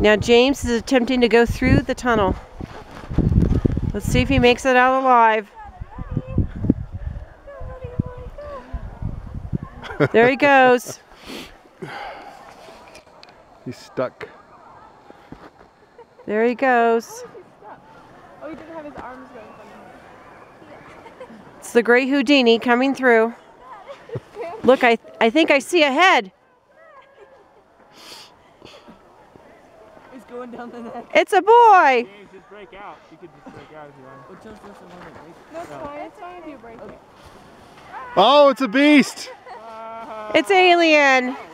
Now James is attempting to go through the tunnel. Let's see if he makes it out alive. There he goes. He's stuck. There he goes. Oh, oh, he didn't have his arms going. It's the great Houdini coming through. Look, I, I think I see a head. Going down the neck. It's a boy. James, just break out. You could just break out if you want. Which one's the one that breaks? No, it's fine. It's fine if you break it. Oh, it's a beast! It's alien. Oh.